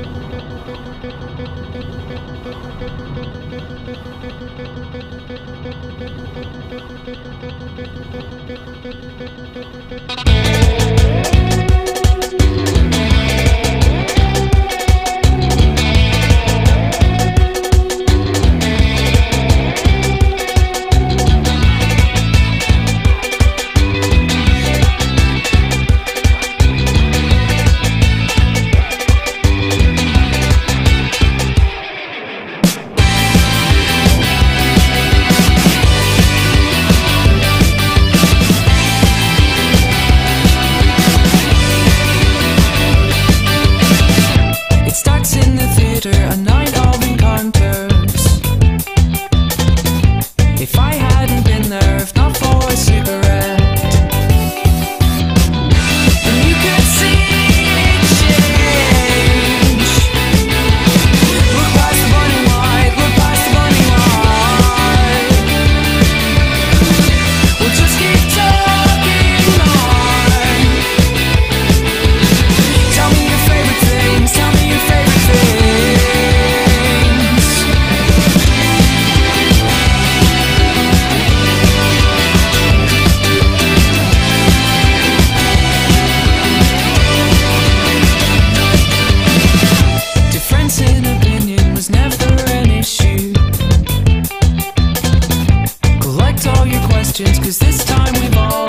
Thank you. Cause this time we've all